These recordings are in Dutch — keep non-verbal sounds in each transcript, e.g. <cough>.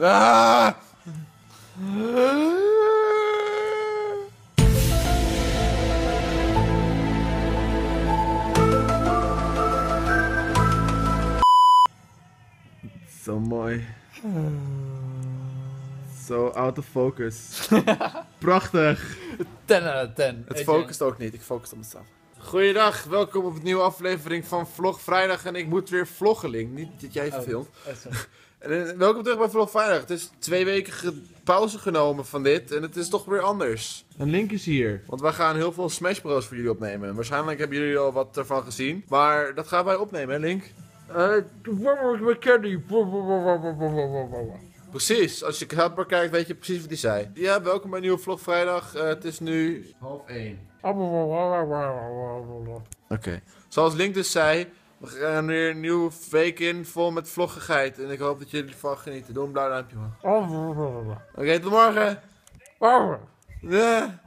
Ah! Zo mooi. Zo out of focus. <laughs> Prachtig. 10 out of 10. Het focust ook niet, ik focus op mezelf. Goeiedag, welkom op een nieuwe aflevering van Vlog Vrijdag. En ik moet weer vloggeling, niet dat jij Oh. filmt. En, eh, welkom terug bij Vlog Vrijdag. Het is twee weken ge- pauze genomen van dit en het is toch weer anders. Een link is hier. Want wij gaan heel veel Smash Bros voor jullie opnemen. Waarschijnlijk hebben jullie al wat ervan gezien. Maar dat gaan wij opnemen, hè Link? Precies, als je Katbar kijkt weet je precies wat hij zei. Ja, welkom bij een nieuwe Vlog Vrijdag. Eh, het is nu half één. Oké. Zoals Link dus zei, we gaan weer een nieuwe week in vol met vloggigheid. En ik hoop dat jullie ervan genieten. Doe een blauw duimpje man. Oké, tot morgen. Ja.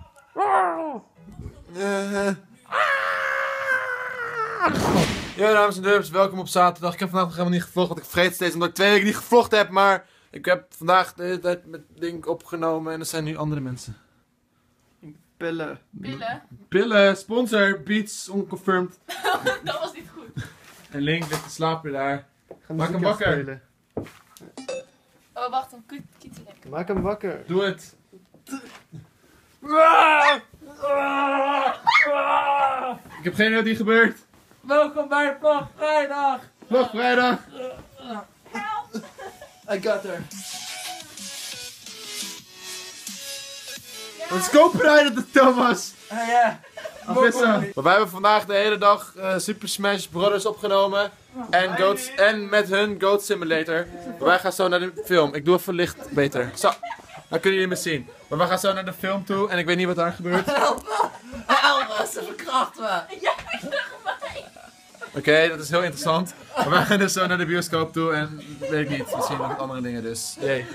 Ja. Ja, dames en heren, welkom op zaterdag. Ik heb vandaag nog helemaal niet gevlogd, want ik vergeet steeds omdat ik twee weken niet gevlogd heb. Maar ik heb vandaag de hele tijd met Link opgenomen en er zijn nu andere mensen. Pillen. Pillen? Pillen, sponsor, Beats, unconfirmed. <laughs> Dat was niet goed. En Link ligt te slapen daar. Ga Maak hem wakker. afspelen. Oh, wacht, een kut- kitty lekker. Maak hem wakker. Doe het. Ik heb geen idee wat hier gebeurt. Welkom bij Vlog Vrijdag. Vlog vrijdag. I got her. Wat is copyrighted de Thomas? Ah ja. Afwissen. Maar wij hebben vandaag de hele dag eh, Super Smash Brothers opgenomen. En, Goat, en met hun Goat Simulator. Maar wij gaan zo naar de film. Ik doe even licht beter. Zo. Dan kunnen jullie me zien. Maar we gaan zo naar de film toe en ik weet niet wat daar gebeurt. Elma, ze verkracht me. Oké, dat is heel interessant. Maar wij gaan dus zo naar de bioscoop toe en weet ik niet. Misschien nog andere dingen dus. Jee.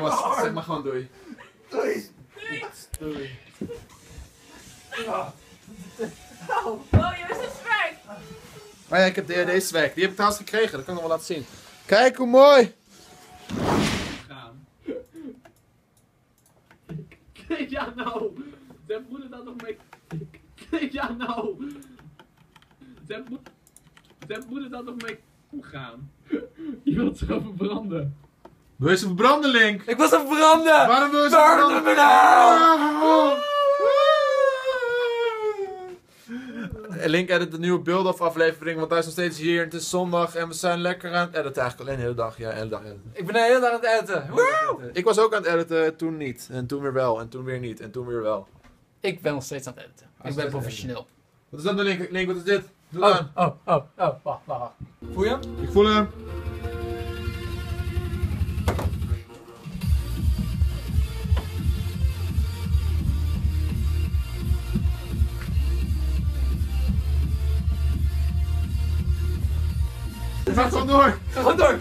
Weg. Thomas, zeg maar gewoon doei. Doei. Doei. Oh, je bent zo zwak. Oh ja, ik heb de, deze swag. Die heb ik trouwens gekregen, dat kan ik nog wel laten zien. Kijk hoe mooi! Kijk <laughs> ja nou! Zijn moeder dat nog mee... Kijk <laughs> ja nou! Zijn moeder... Zijn moeder dat nog mee omgaan? <laughs> Je wilt ze gaan verbranden. Eens een verbranden, Link! Ik was aan het branden. Waarom wil je ze verbranden? me now. Eh, Link edit de nieuwe build-off aflevering, want hij is nog steeds hier. en Het is zondag en we zijn lekker aan het editen. Eigenlijk alleen de hele dag. Ja, de hele dag editen. Ik ben de hele dag aan het eten. Woe! Ik was ook aan het editen, toen niet. En toen weer wel. En toen weer niet. En toen weer wel. Ik ben nog steeds aan het eten. Ik ben professioneel. Wat is dat nou, Link? Link, wat is dit? Doe Oh, aan. oh, oh, oh, wacht, wacht, wacht. Voel je hem? Ik voel hem. Het gaat gewoon door. Ga gewoon door.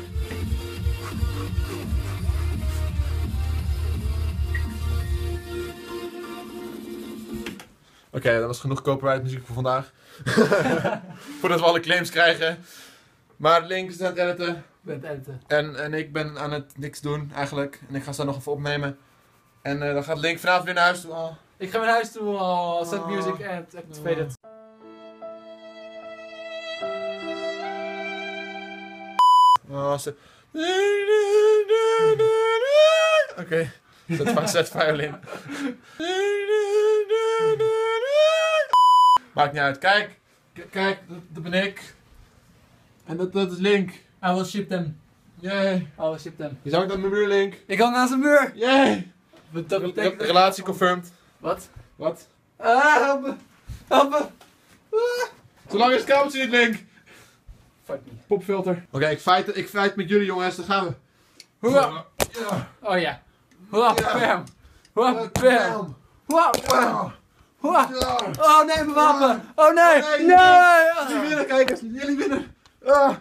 Oké, dat was genoeg copyright muziek voor vandaag. <laughs> Voordat we alle claims krijgen. Maar Link is aan het editen. Ben eten. En, en ik ben aan het niks doen eigenlijk. En ik ga zo nog even opnemen. En eh, dan gaat Link vanavond weer naar huis toe. Oh. Ik ga naar huis toe. Oh, set Oh. music and activated. <laughs> Oké, zet, zet violin. <laughs> Maakt niet uit. Kijk, kijk, dat, ben ik. En dat, dat is Link. I will ship them. Yay. I will ship them. Je hangt aan mijn muur, Link. Ik hang aan zijn muur. Yay. Dat betekent... Relatie confirmed. Wat? Wat? Ah, help me. Help me. Zolang is het niet, Link. Fuck me. Popfilter. Oké, ik, fight, ik fight met jullie, jongens. Daar gaan we. Hoera. Ja. Oh ja. Hoera, bam. Hoera, bam. Hoera, bam. Hoera. Ja. Oh nee, mijn wapen. Oh nee. Nee, Nee. Jullie winnen, kijkers. Jullie winnen. Ah.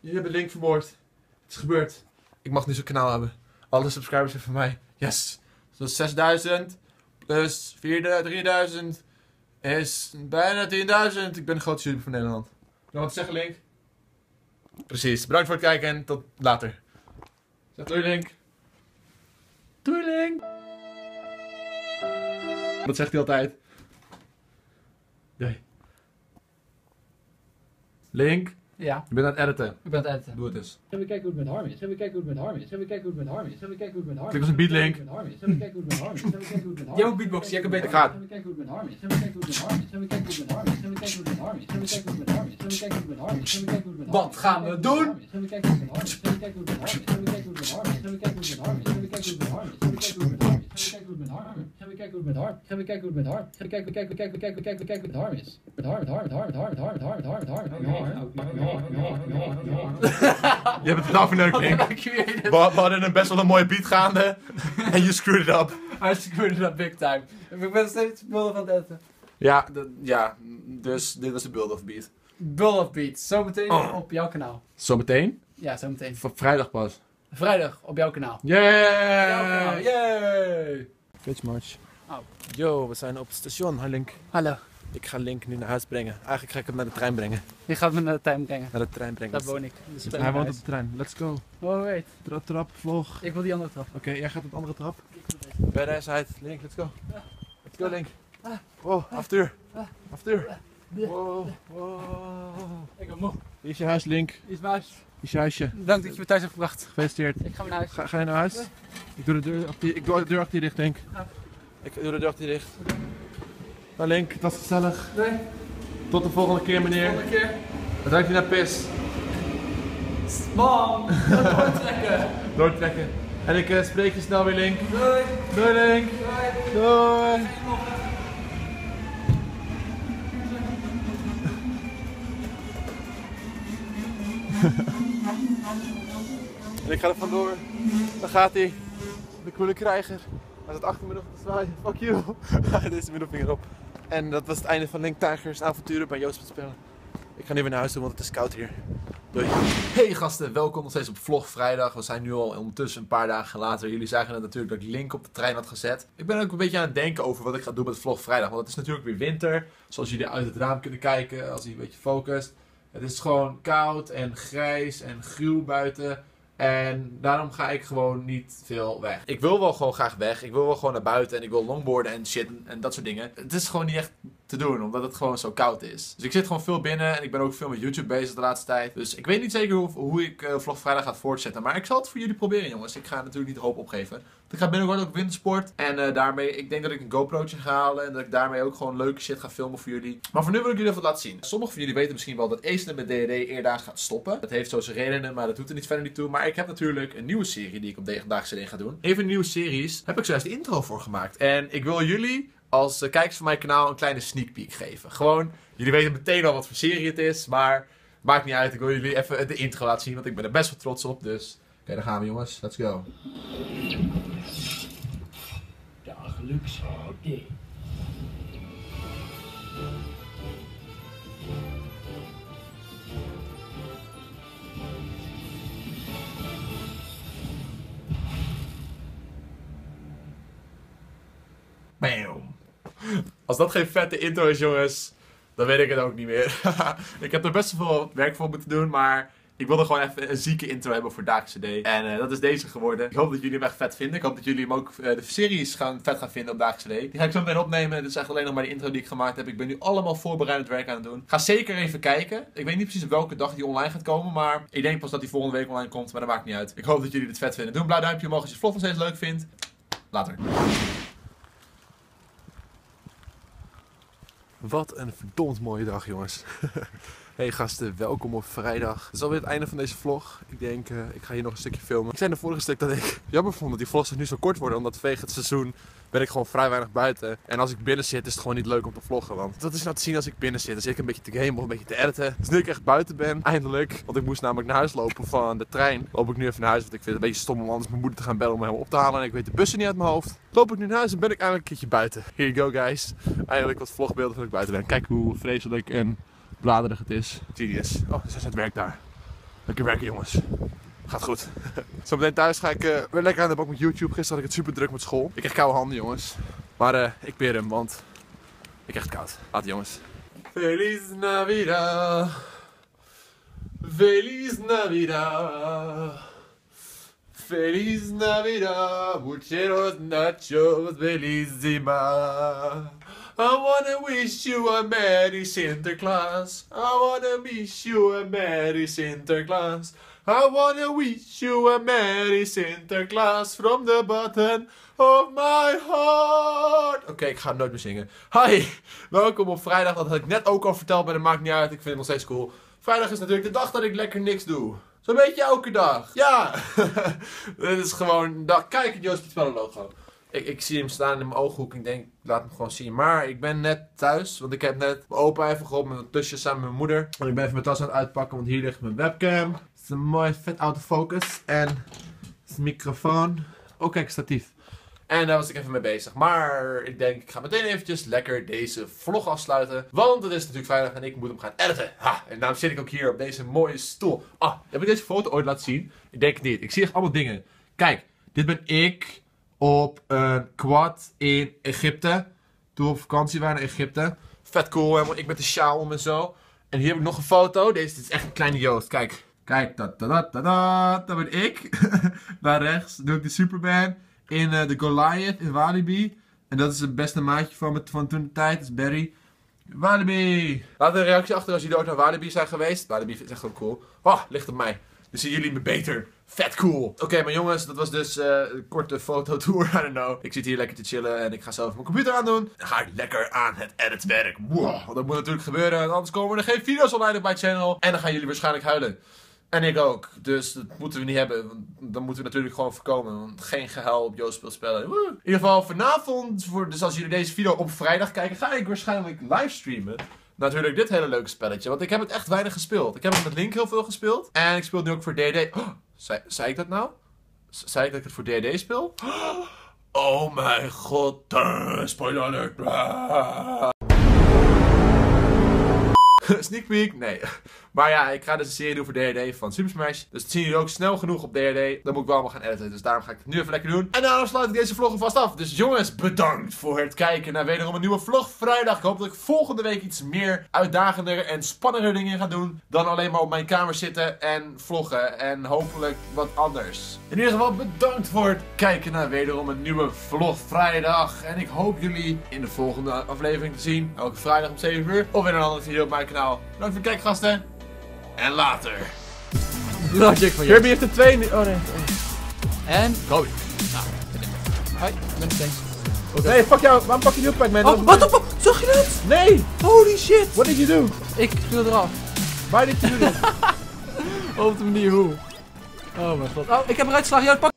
Jullie hebben Link vermoord. Het is gebeurd. Ik mag nu zo'n kanaal hebben. Alle subscribers zijn van mij. Yes. Dus 6000 plus 4000, 3000 is bijna 10.000. Ik ben de grootste YouTuber van Nederland. Nog wat te zeggen, Link? Precies. Bedankt voor het kijken en tot later. Zeg doei, Link. Doei, Link. Dat zegt hij altijd. Doei. Link, ja. ik ben aan het editen. Ik ben aan het editen. Doe het eens. gaan we kijken hoe het met Harm is? gaan we kijken hoe het met Harm is? gaan we kijken hoe het met Harm is? gaan we kijken hoe het met Harm is? was een beatlink. We kijken hoe het met Harm is? We kijken hoe het met Harm is? Jij moet beatboxen, jij kan beter. Ik ga. We kijken hoe het met Harm is? We kijken hoe het met we kijken hoe het met Harm is? We kijken hoe het met Harm is? We kijken hoe het met Harm is? We kijken hoe het met is? Wat gaan we doen? Kijken hoe het met is? We kijken hoe het met is? We kijken hoe het met is? We kijken hoe het met is? Met met met met met <laughs> Je hebt het nou verneukt. We, hadden een best wel een mooie beat gaande. En je screwed it up. Hartstikke goed, dat big time. Ik ben steeds beelden van het. Ja, de- ja, dus dit was de build of beat. Bull of Beats, zometeen Oh. op jouw kanaal. Zometeen? Ja, zometeen. Op vrijdag pas. Vrijdag op jouw kanaal. Yay! Yay! Bitch March. Oh. Yo, we zijn op het station. Hi Link. Hallo. Ik ga Link nu naar huis brengen. Eigenlijk ga ik hem naar de trein brengen. Je gaat me naar de tuin brengen. Naar de trein brengen. Daar woon ik. Dus ik ben Hij naar woont op huis. de trein. Let's go. Oh, wait. Trap, trap, vlog. Ik wil die andere trap. Oké, jij gaat op de andere trap. Badassheid. Link, let's go. Let's go, Link. Wow, aftuur. Aftuur. Wow, wow. Ik ben moe. Hier is je huis, Link. Iets muis. Hier is je huisje. Dank dat je me thuis hebt gebracht. Gefeliciteerd. Ik ga weer naar huis. Ga, ga je naar huis? Ik doe de deur achter je, ik doe de deur achter je dicht, Link. Ja. Ik doe de deur achter je dicht. Nou, Link, het was gezellig. Nee, Tot de volgende keer, meneer. volgende keer. Het ruikt hier naar pis. Mam, doortrekken. <laughs> Doortrekken. En ik eh, spreek je snel weer, Link. Doei. Doei, Link. Doei. <laughs> En ik ga er vandoor. Daar gaat hij. De coole krijger. Hij zit achter me nog te zwaaien. Fuck you. <laughs> Deze middelvinger op. En dat was het einde van Link Tigers avonturen bij Joost met spelen. Ik ga nu weer naar huis toe, want het is koud hier. Doei. Hey gasten, welkom nog steeds op Vlog Vrijdag. We zijn nu al ondertussen een paar dagen later. Jullie zagen net natuurlijk dat ik Link op de trein had gezet. Ik ben ook een beetje aan het denken over wat ik ga doen met Vlog Vrijdag. Want het is natuurlijk weer winter. Zoals jullie uit het raam kunnen kijken als je een beetje focust. Het is gewoon koud en grijs en gruw buiten. En daarom ga ik gewoon niet veel weg. Ik wil wel gewoon graag weg. Ik wil wel gewoon naar buiten en ik wil longboarden en shit en, en dat soort dingen. Het is gewoon niet echt te doen, omdat het gewoon zo koud is. Dus ik zit gewoon veel binnen en ik ben ook veel met YouTube bezig de laatste tijd. Dus ik weet niet zeker hoe, hoe ik eh, Vlog Vrijdag ga voortzetten. Maar ik zal het voor jullie proberen, jongens. Ik ga natuurlijk niet hoop opgeven. Ik ga binnenkort ook wintersport. En eh, daarmee, ik denk dat ik een GoPro'tje ga halen. En dat ik daarmee ook gewoon leuke shit ga filmen voor jullie. Maar voor nu wil ik jullie even wat laten zien. Sommigen van jullie weten misschien wel dat Ace met DD eerdaags gaat stoppen. Dat heeft zo zijn redenen, maar dat doet er niet verder niet toe. Maar ik heb natuurlijk een nieuwe serie die ik op Degendaagse CD ga doen. Even nieuwe series heb ik zojuist de intro voor gemaakt. En ik wil jullie als kijkers van mijn kanaal een kleine sneak peek geven. Gewoon, jullie weten meteen al wat voor serie het is, maar maakt niet uit. Ik wil jullie even de intro laten zien, want ik ben er best wel trots op. Dus, oké, daar gaan we jongens. Let's go. Dagelijks HD. Bam. Als dat geen vette intro is, jongens, dan weet ik het ook niet meer. <laughs> ik heb er best veel werk voor moeten doen, maar ik wilde gewoon even een zieke intro hebben voor Daagse D. En eh, dat is deze geworden. Ik hoop dat jullie hem echt vet vinden. Ik hoop dat jullie hem ook eh, de series gaan, vet gaan vinden op Daagse D. Die ga ik zo meteen opnemen. Dit is echt alleen nog maar de intro die ik gemaakt heb. Ik ben nu allemaal voorbereidend werk aan het doen. Ga zeker even kijken. Ik weet niet precies op welke dag die online gaat komen, maar ik denk pas dat die volgende week online komt, maar dat maakt niet uit. Ik hoop dat jullie dit vet vinden. Doe een blauw duimpje omhoog als je vlog nog steeds leuk vindt. Later. Wat een verdomd mooie dag, jongens. <laughs> Hey gasten, welkom op vrijdag. Het is alweer het einde van deze vlog. Ik denk, eh, ik ga hier nog een stukje filmen. Ik zei de vorige stuk dat ik <laughs> jammer vond dat die vlogs nu zo kort worden. Omdat vanwege het seizoen ben ik gewoon vrij weinig buiten. En als ik binnen zit is het gewoon niet leuk om te vloggen. Want dat is nou te zien als ik binnen zit. Dan zit ik een beetje te gamen of een beetje te editen. Dus nu ik echt buiten ben, eindelijk. Want ik moest namelijk naar huis lopen van de trein. Loop ik nu even naar huis, want ik vind het een beetje stom om anders mijn moeder te gaan bellen om hem op te halen. En ik weet de bussen niet uit mijn hoofd. Loop ik nu naar huis en ben ik eindelijk een keertje buiten. Here you go guys. Eindelijk wat vlogbeelden dat ik buiten ben. Kijk hoe vreselijk en bladerig het is. Genius. Oh, ze is het werk daar. Lekker werken jongens. Gaat goed. <laughs> Zometeen thuis ga ik eh, weer lekker aan de bak met YouTube. Gisteren had ik het super druk met school. Ik krijg koude handen jongens. Maar eh, ik peer hem, want ik krijg het koud. Later jongens. Feliz Navidad. Feliz Navidad. Feliz Navidad, mucheros nachos, bellissima. I wanna wish you a Merry Sinterklaas. I wanna wish you a Merry Sinterklaas. I wanna wish you a Merry Sinterklaas from the bottom of my heart. Oké, ik ga nooit meer zingen. Hi, welkom op vrijdag. Dat had ik net ook al verteld, maar dat maakt niet uit. Ik vind het nog steeds cool. Vrijdag is natuurlijk de dag dat ik lekker niks doe. Zo'n beetje elke dag. Ja. <laughs> Dit is gewoon een dag. Kijk, het Joost Spellen logo. Ik, ik zie hem staan in mijn ooghoek. Ik denk, laat hem gewoon zien. Maar ik ben net thuis. Want ik heb net mijn opa even geholpen met een tusje samen met mijn moeder. En ik ben even mijn tas aan het uitpakken. Want hier ligt mijn webcam. Het is een mooi vet autofocus. En het is een microfoon. Oh kijk, statief. En daar was ik even mee bezig. Maar ik denk, ik ga meteen eventjes lekker deze vlog afsluiten. Want het is natuurlijk vrijdag en ik moet hem gaan editen. Ha, en daarom zit ik ook hier op deze mooie stoel. Ah, heb ik deze foto ooit laten zien? Ik denk het niet. Ik zie echt allemaal dingen. Kijk, dit ben ik op een quad in Egypte. Toen we op vakantie waren in Egypte. Vet cool, helemaal ik met de sjaal om en zo. En hier heb ik nog een foto. Deze is echt een kleine Joost. Kijk. Kijk, dat, dat, dat, dat, dat, ben ik. <laughs> Daar rechts doe ik de Superman in eh, de Goliath in Walibi. En dat is het beste maatje van, me, van toen de tijd, is Barry. Walibi! Laat een reactie achter als jullie ooit naar Walibi zijn geweest. Walibi is echt ook cool. Oh, ligt op mij. Dan zien jullie me beter. Vet cool. Oké, maar jongens, dat was dus eh, een korte fototour. <laughs> I don't know. Ik zit hier lekker te chillen en ik ga zelf mijn computer aandoen. Dan ga ik lekker aan het editwerk. Wow, dat moet natuurlijk gebeuren. Anders komen er geen video's online op mijn channel. En dan gaan jullie waarschijnlijk huilen. En ik ook. Dus dat moeten we niet hebben. Want dan moeten we natuurlijk gewoon voorkomen. Want geen gehuil op Joost speelspellen. Woe. In ieder geval vanavond, voor, dus als jullie deze video op vrijdag kijken, ga ik waarschijnlijk livestreamen. Natuurlijk dit hele leuke spelletje. Want ik heb het echt weinig gespeeld. Ik heb het met Link heel veel gespeeld. En ik speel nu ook voor DD. Oh, zei, ik dat nou? Zei ik dat ik het voor DD speel? Oh mijn god. uh, spoiler alert. <laughs> Sneak peek? Nee. Maar ja, ik ga dus een serie doen voor DRD van Super Smash. Dus dat zien jullie ook snel genoeg op DRD. Dan moet ik wel allemaal gaan editen. Dus daarom ga ik het nu even lekker doen. En daarom sluit ik deze vlog alvast af. Dus jongens, bedankt voor het kijken naar wederom een nieuwe vlog vrijdag. Ik hoop dat ik volgende week iets meer uitdagender en spannender dingen ga doen. Dan alleen maar op mijn kamer zitten en vloggen. En hopelijk wat anders. In ieder geval bedankt voor het kijken naar wederom een nieuwe vlog vrijdag. En ik hoop jullie in de volgende aflevering te zien. Elke vrijdag om 7 uur. Of in een andere video op mijn kanaal. Bedankt voor het kijken gasten. En later. Logic van je. Kirby heeft er twee nu. Oh nee. En? Kobe. Hoi, ik ben thanks. Nee, fuck jou. Waarom pak je die op, Pac-Man? Oh, wat op? Zag je dat? Nee! Holy shit! What did you do? Ik viel eraf. Why did you do that? <laughs> Op de manier hoe. Oh mijn god. Oh, ik heb eruit geslagen. Ja, pak.